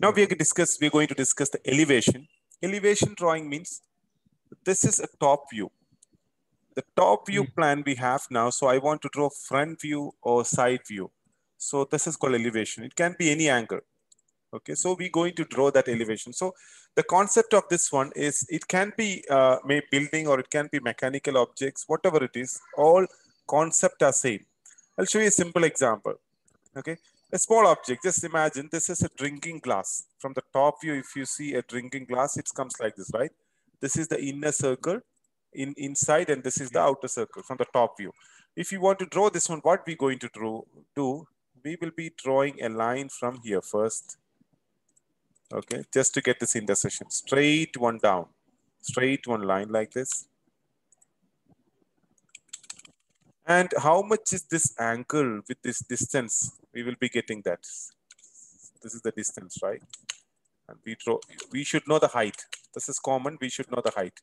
Now we are going to discuss, we're going to discuss the elevation. Elevation drawing means this is a top view. The top view Mm. plan we have now. So I want to draw front view or side view. So this is called elevation. It can be any angle. Okay, so we're going to draw that elevation. So the concept of this one is it can be uh, may building or it can be mechanical objects, whatever it is, all concept are same. I'll show you a simple example. Okay, a small object, just imagine this is a drinking glass. From the top view, if you see a drinking glass, it comes like this, right? This is the inner circle in inside and this is the outer circle from the top view. If you want to draw this one, what we're going to draw, do, we will be drawing a line from here first. Okay? Just to get this intersection. Straight one down. Straight one line like this and how much is this angle with this distance? We will be getting that. This is the distance right? And we draw we should know the height. This is common. We should know the height.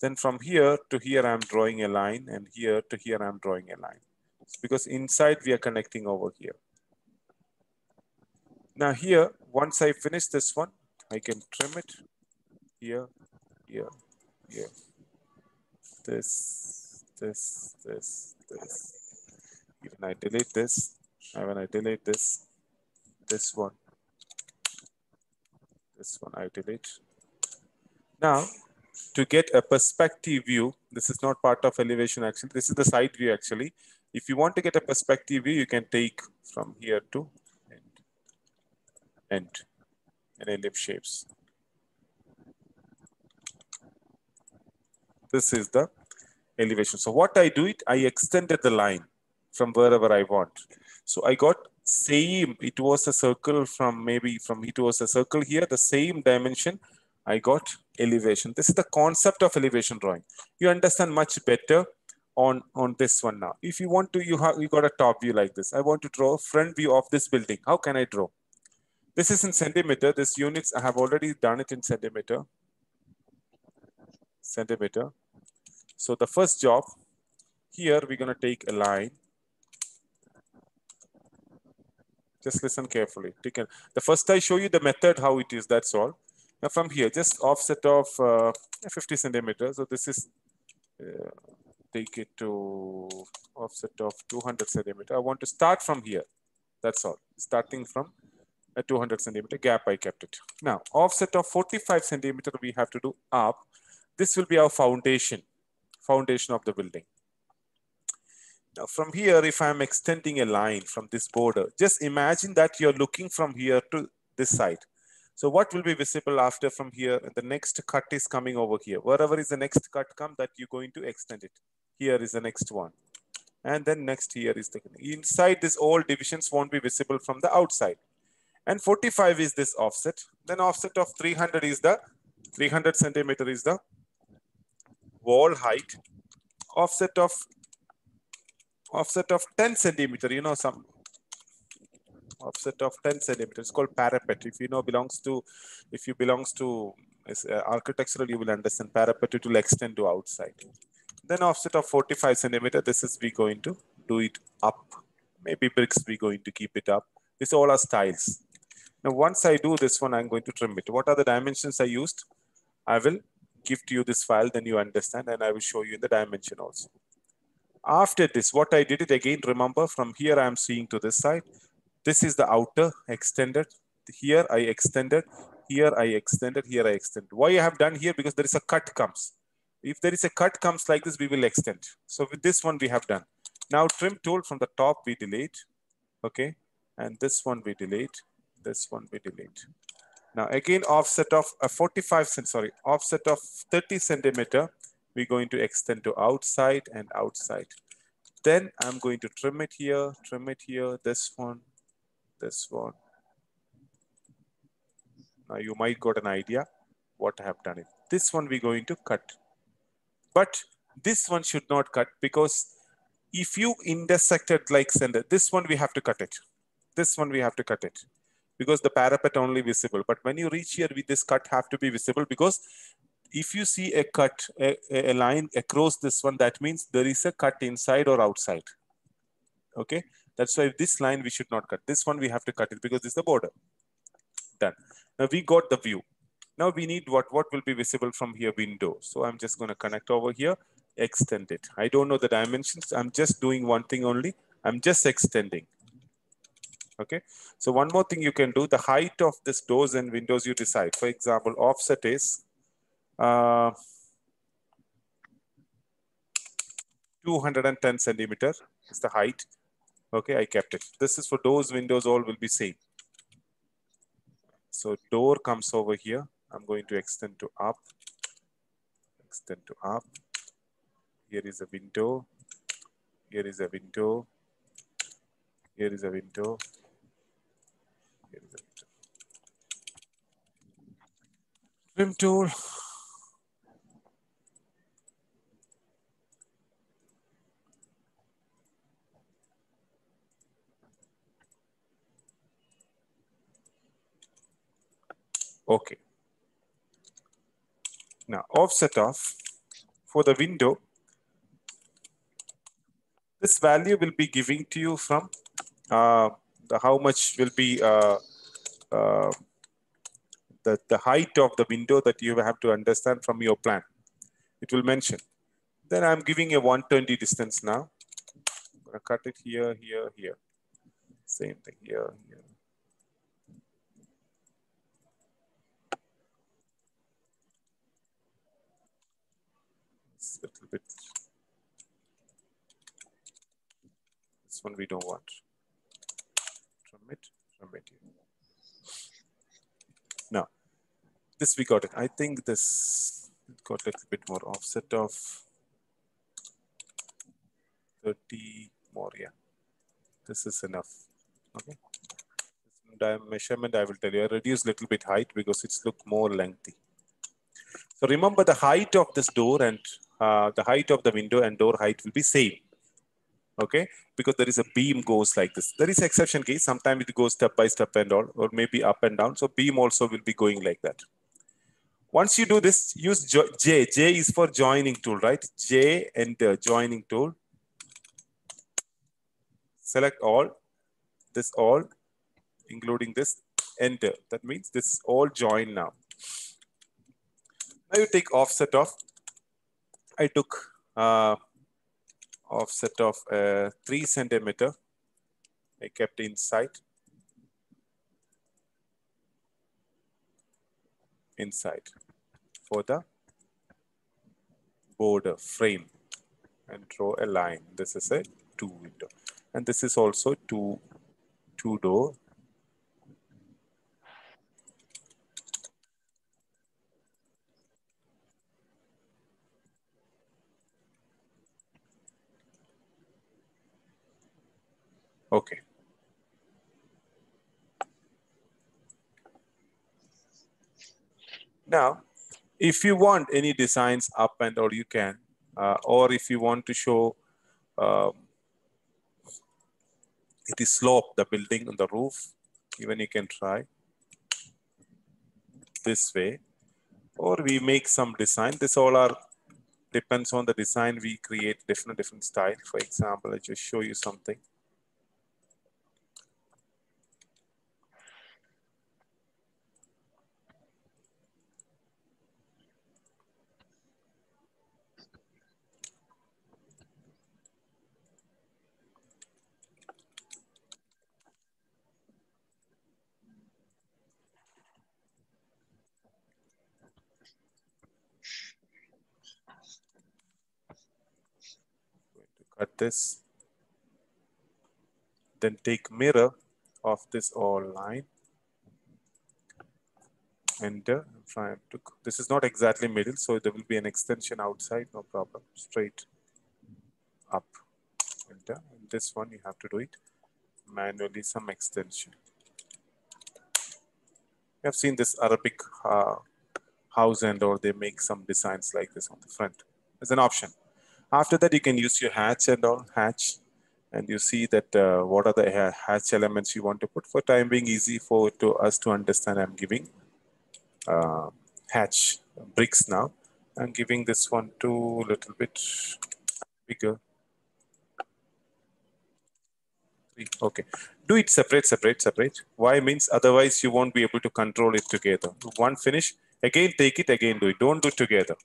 Then from here to here i'm drawing a line and here to here i'm drawing a line. It's because inside we are connecting over here. Now here, once I finish this one, I can trim it. Here, here, here. This, this, this, this. Even I delete this, and when I delete this, this one, this one I delete. Now, to get a perspective view, this is not part of elevation actually, this is the side view actually. If you want to get a perspective view, you can take from here to end and ellipse shapes. This is the elevation. So what I do it, I extended the line from wherever I want. So I got same, it was a circle from maybe from, it was a circle here, the same dimension, I got elevation. This is the concept of elevation drawing. You understand much better on, on this one now. If you want to, you have, you got a top view like this. I want to draw a front view of this building. How can I draw? This is in centimeter. This units, I have already done it in centimeter. Centimeter. So the first job, here we're going to take a line. Just listen carefully. Take a, the first I show you the method, how it is, that's all. Now from here, just offset of uh, 50 centimeters. So this is, uh, take it to offset of 200 centimeter. I want to start from here. That's all. Starting from a 200 centimeter gap, I kept it. Now, offset of 45 centimeter we have to do up. This will be our foundation, foundation of the building. Now, from here, if I'm extending a line from this border, just imagine that you're looking from here to this side. So what will be visible after from here? The next cut is coming over here. Wherever is the next cut come that you're going to extend it. Here is the next one. And then next here is the, inside this all divisions won't be visible from the outside and 45 is this offset. Then offset of 300 is the 300 centimeter is the wall height. Offset of offset of 10 centimeter. You know some offset of 10 centimeters. It's called parapet. If you know belongs to, if you belongs to uh, architectural, you will understand parapet. It will extend to outside. Then offset of 45 centimeter. This is we going to do it up. Maybe bricks we going to keep it up. These all are styles. Now, once I do this one, I'm going to trim it. What are the dimensions I used? I will give to you this file, then you understand, and I will show you in the dimension also. After this, what I did it again, remember from here I'm seeing to this side. This is the outer extended. Here I extended, here I extended, here I extended. Why I have done here? Because there is a cut comes. If there is a cut comes like this, we will extend. So with this one we have done. Now trim tool from the top we delete, okay? And this one we delete this one we delete. Now again, offset of a 45 cent, sorry, offset of 30 centimeter, we're going to extend to outside and outside. Then I'm going to trim it here, trim it here, this one, this one. Now you might got an idea what I have done it. This one we're going to cut. But this one should not cut because if you intersected like center, this one we have to cut it. This one we have to cut it because the parapet only visible. But when you reach here with this cut have to be visible because if you see a cut, a, a line across this one, that means there is a cut inside or outside. Okay. That's why this line we should not cut. This one we have to cut it because this is the border. Done. Now we got the view. Now we need what, what will be visible from here window. So I'm just going to connect over here, extend it. I don't know the dimensions. I'm just doing one thing only. I'm just extending. Okay. So one more thing you can do, the height of this doors and windows you decide. For example, offset is uh, 210 centimeter is the height. Okay, I kept it. This is for doors, windows, all will be same. So door comes over here. I'm going to extend to up, extend to up. Here is a window. Here is a window. Here is a window. Trim tool. Okay. Now offset off for the window, this value will be giving to you from uh, the how much will be uh, uh, the, the height of the window that you have to understand from your plan. It will mention. Then I'm giving a 120 distance now. I'm gonna cut it here, here, here. Same thing here, here. It's a little bit. This one we don't want. Trim it, trim it. Now, this we got it. I think this got a bit more offset of 30 more. Yeah, this is enough. Okay. Measurement I will tell you. I reduce little bit height because it's look more lengthy. So remember the height of this door and uh, the height of the window and door height will be same. Okay, because there is a beam goes like this. There is exception case. Sometimes it goes step by step and all, or maybe up and down. So beam also will be going like that. Once you do this, use J. J is for joining tool, right? J enter joining tool. Select all, this all, including this, enter. That means this all join now. Now you take offset of, I took uh, offset of uh, three centimeter. I kept inside. Inside for the border frame and draw a line. This is a two window. And this is also two, two door Okay. Now, if you want any designs up and or you can, uh, or if you want to show um, it is slope, the building on the roof, even you can try this way, or we make some design. This all are depends on the design we create different different style. For example, I just show you something. Cut this then take mirror of this all line. Enter. Try to this is not exactly middle so there will be an extension outside. No problem. Straight up. Enter. And this one you have to do it manually some extension. You have seen this arabic uh, house and or they make some designs like this on the front. As an option after that, you can use your hatch and all hatch, and you see that uh, what are the hatch elements you want to put. For time being easy for to us to understand, I'm giving uh, hatch bricks now. I'm giving this one to a little bit bigger. Okay. do it separate, separate, separate. Why means otherwise you won't be able to control it together. One finish, again take it, again do it. Don't do it together.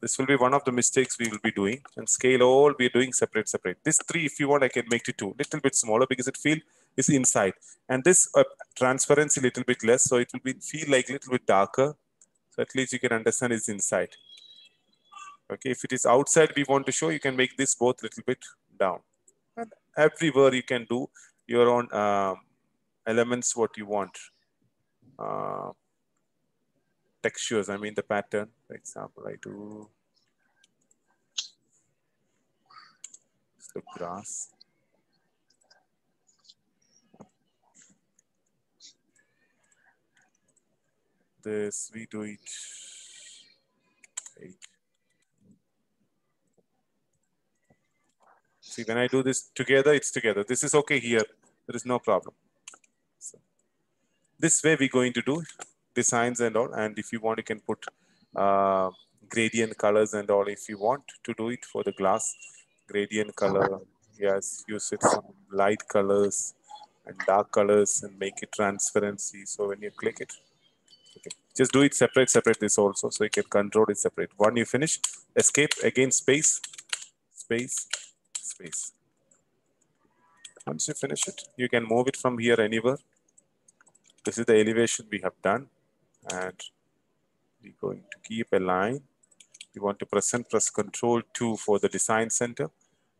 This will be one of the mistakes we will be doing. And scale all we're doing separate, separate. This three, if you want, I can make it two. Little bit smaller because it feel is inside. And this uh, transparency little bit less. So it will be feel like a little bit darker. So at least you can understand it's inside. Okay, if it is outside we want to show, you can make this both little bit down. And everywhere you can do your own um, elements what you want. Uh, textures, I mean the pattern, for example, I do the grass. This we do it eight. See, when I do this together, it's together. This is okay here. There is no problem. So, this way we're going to do designs and all. And if you want, you can put uh, gradient colors and all if you want to do it for the glass. Gradient color, yes, use it some light colors and dark colors and make it transparency. So when you click it, okay, just do it separate, separate this also. So you can control it separate. One you finish, escape, again space, space, space. Once you finish it, you can move it from here anywhere. This is the elevation we have done. And we're going to keep a line. We want to press and press control two for the design center.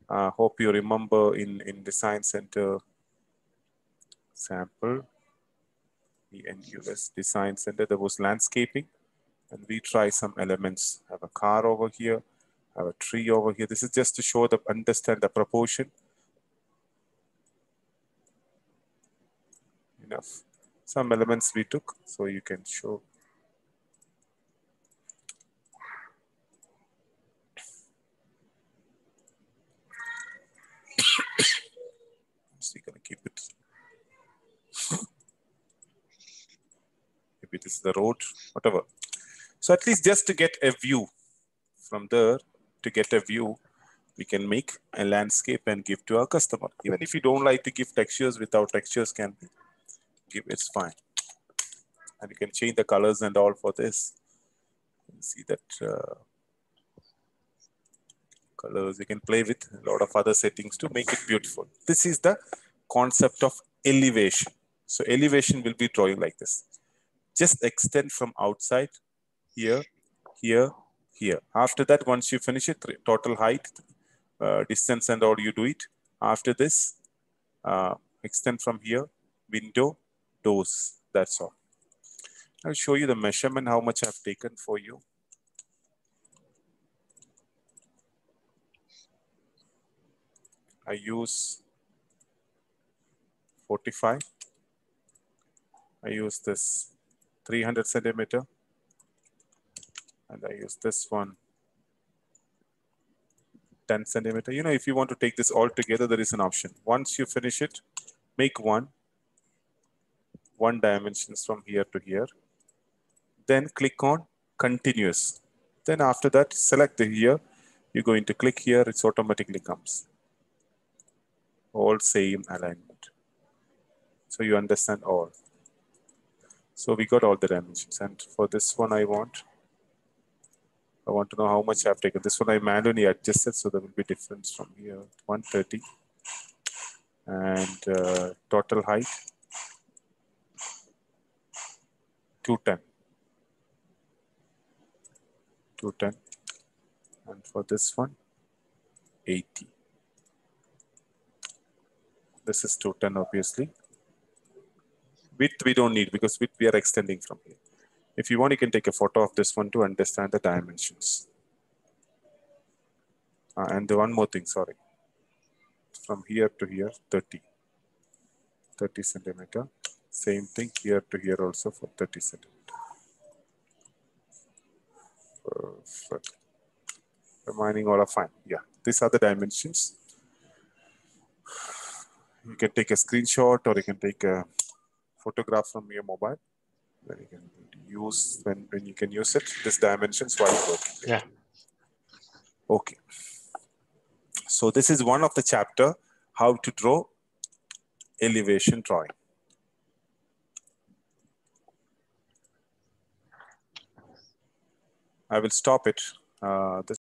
I uh, hope you remember in, in design center sample, the NUS design center, there was landscaping and we try some elements. Have a car over here, have a tree over here. This is just to show the understand the proportion. Enough. Some elements we took, so you can show. so gonna keep it. Maybe this is the road, whatever. So at least just to get a view from there, to get a view, we can make a landscape and give to our customer. Even if you don't like to give textures without textures can be give it's fine. And you can change the colors and all for this. see that uh, colors you can play with a lot of other settings to make it beautiful. This is the concept of elevation. So elevation will be drawing like this. Just extend from outside here, here, here. After that, once you finish it, total height, uh, distance and all you do it. After this, uh, extend from here, window, doors, that's all. I'll show you the measurement, how much I've taken for you. I use 45. I use this 300 centimeter and I use this one 10 centimeter. You know, if you want to take this all together, there is an option. Once you finish it, make one, one dimensions from here to here. Then click on continuous. Then after that, select the here. You're going to click here, it automatically comes. All same alignment. So you understand all. So we got all the dimensions. And for this one, I want I want to know how much I've taken. This one I manually adjusted, so there will be difference from here, 130. And uh, total height, 210. 210. And for this one, 80. This is 210, obviously. Width we don't need because width we are extending from here. If you want, you can take a photo of this one to understand the dimensions. Uh, and the one more thing, sorry. From here to here, 30. 30 centimeter. Same thing here to here also for 30 centimeter. Perfect. Remaining all are fine. Yeah, these are the dimensions. You can take a screenshot or you can take a photograph from your mobile. Then you can use when, when you can use it, this dimensions while working. Yeah. Okay. So this is one of the chapter, how to draw elevation drawing. I will stop it. Uh,